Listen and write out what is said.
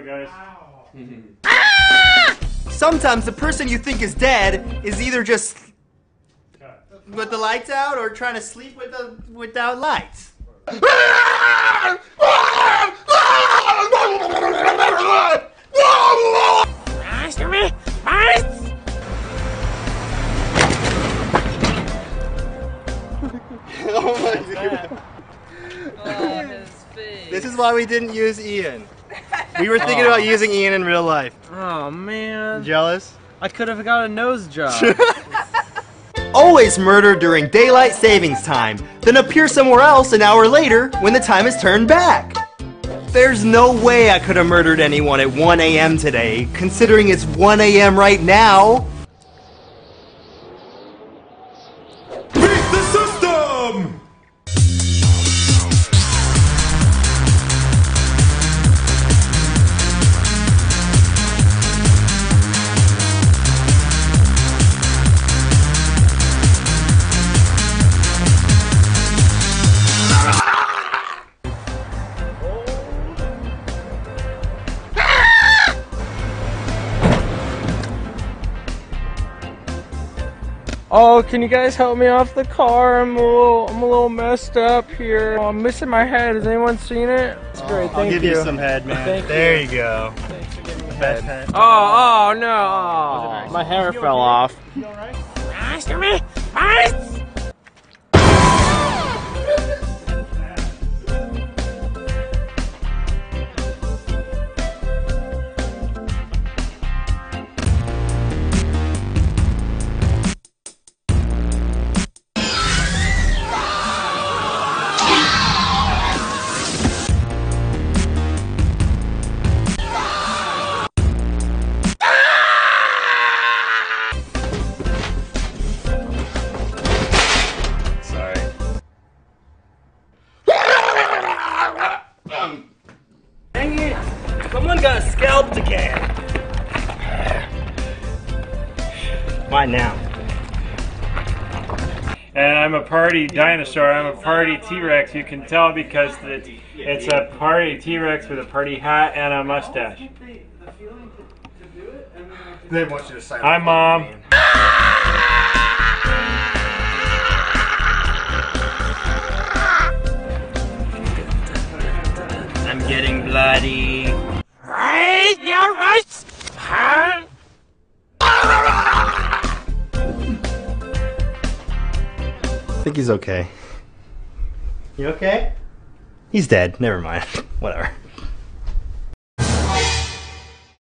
guys. Ah! Sometimes the person you think is dead is either just Cut. with the lights out or trying to sleep with the without lights. oh my god. Oh, his face. This is why we didn't use Ian. We were thinking about using Ian in real life. Oh man, Jealous? I could have got a nose job. Always murder during daylight savings time, then appear somewhere else an hour later when the time is turned back. There's no way I could have murdered anyone at 1 a.m. today, considering it's 1 a.m. right now. Beat the system! Oh, can you guys help me off the car? I'm a little, I'm a little messed up here. Oh, I'm missing my head. Has anyone seen it? It's great. I'll give you. some head, man. Thank there you. you, go. Thanks for giving me Best head. head. Oh, oh no! My hair fell off. Sorry. Dang it! Someone got a scalp to can. Mine now. And I'm a party dinosaur. I'm a party T-Rex. You can tell because it's, it's a party T-Rex with a party hat and a mustache. They want you to silence. Hi, Mom. Getting bloody. I think he's okay. You okay? He's dead. Never mind. Whatever.